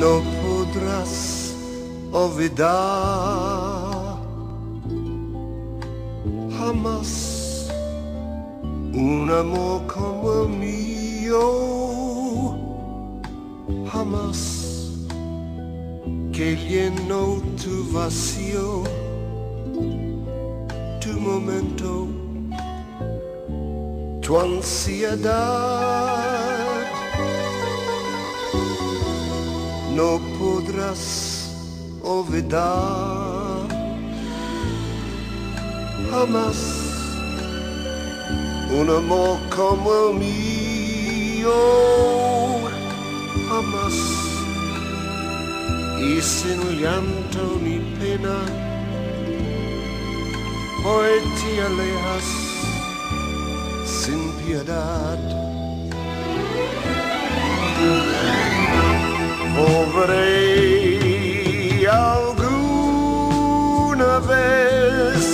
podrás olvidar jamás un amor como el mío, jamás que llenó tu vacío, tu momento, tu ansiedad. no podrás olvidar jamás un amor como el mío. Jamás y sin llanto ni pena hoy te alejas sin piedad. Volverei alguna vez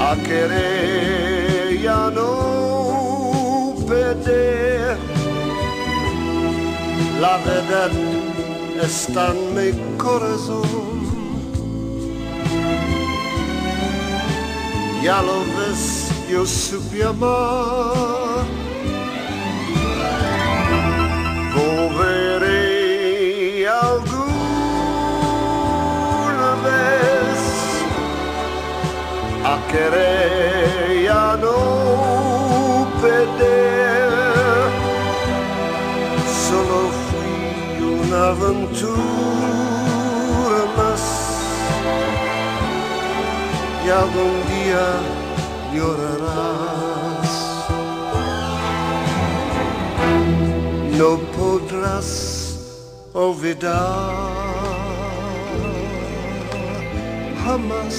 a querer ya no perder. La verdad está en mi corazón. Ya lo ves, yo supe amar. Aventura más y algún día llorarás. no podrás olvidar jamás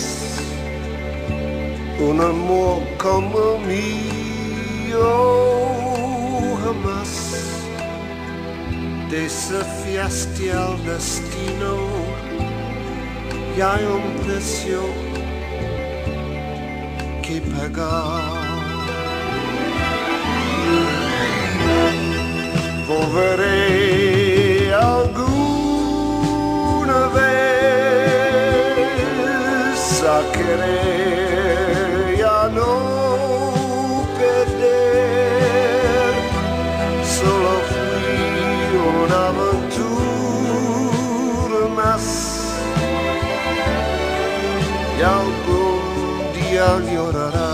un amor como el mío, jamás desafiaste al destino y hay un precio que pagar. volveré alguna vez querer llorará.